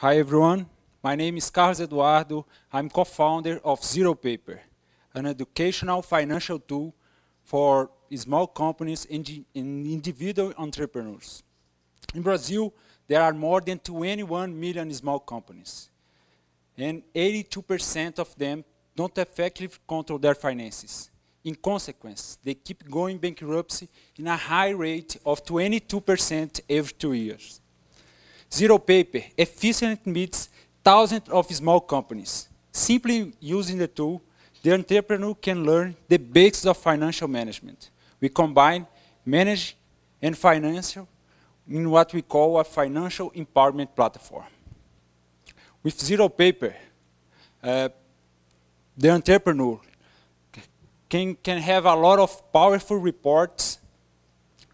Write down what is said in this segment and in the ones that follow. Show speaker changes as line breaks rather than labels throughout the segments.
Hi everyone, my name is Carlos Eduardo. I'm co-founder of Zero Paper, an educational financial tool for small companies and individual entrepreneurs. In Brazil, there are more than 21 million small companies, and 82% of them don't effectively control their finances. In consequence, they keep going bankruptcy in a high rate of 22% every two years. Zero Paper efficiently meets thousands of small companies. Simply using the tool, the entrepreneur can learn the basics of financial management. We combine manage and financial in what we call a financial empowerment platform. With Zero Paper, uh, the entrepreneur can, can have a lot of powerful reports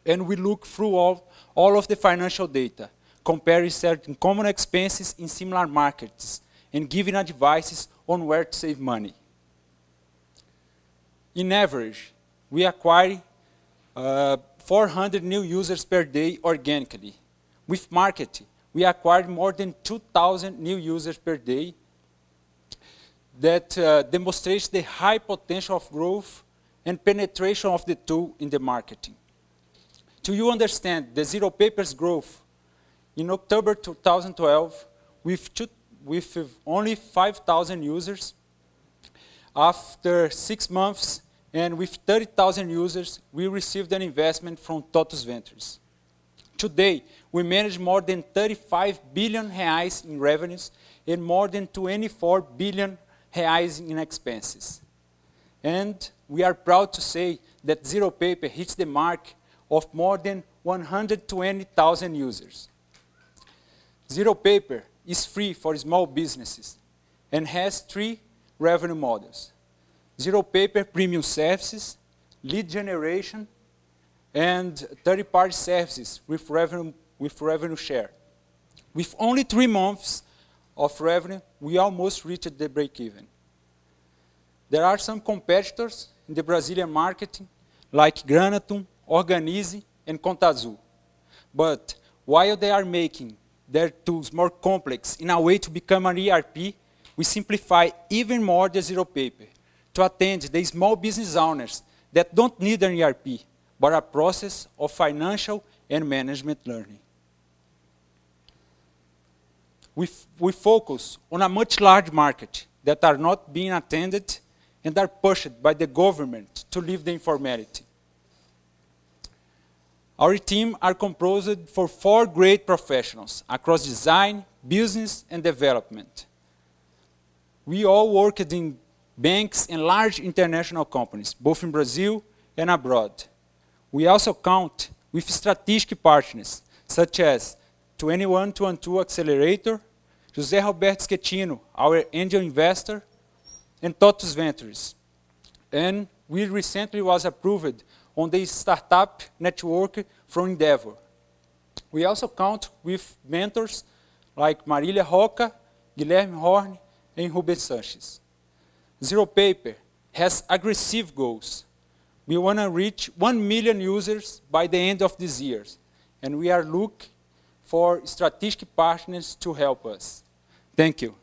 and we look through all, all of the financial data, comparing certain common expenses in similar markets and giving advices on where to save money. In average, we acquire uh, 400 new users per day organically. With marketing, we acquired more than 2,000 new users per day that uh, demonstrates the high potential of growth and penetration of the tool in the marketing. To you understand the Zero Papers growth, in October 2012, with, two, with only 5,000 users, after six months and with 30,000 users, we received an investment from TOTVS Ventures. Today, we manage more than 35 billion reais in revenues and more than 24 billion reais in expenses. And we are proud to say that Zero Paper hits the mark of more than 120,000 users. Zero Paper is free for small businesses and has three revenue models. Zero Paper Premium Services, lead generation, and third-party services with revenue, with revenue share. With only three months of revenue, we almost reached the break-even. There are some competitors in the Brazilian market, like Granatum, Organize, and Conta But while they are making their tools more complex in a way to become an ERP, we simplify even more the zero paper to attend the small business owners that don't need an ERP, but a process of financial and management learning. We, we focus on a much large market that are not being attended and are pushed by the government to leave the informality. Our team are composed for four great professionals across design, business, and development. We all worked in banks and large international companies, both in Brazil and abroad. We also count with strategic partners, such as 2122 Accelerator, José Roberto Schettino, our angel investor, and TOTVS Ventures. And we recently was approved on the startup network from Endeavor. We also count with mentors like Marilia Rocca, Guilherme Horn, and Ruben Sanchez. Zero Paper has aggressive goals. We want to reach 1 million users by the end of this year, and we are looking for strategic partners to help us. Thank you.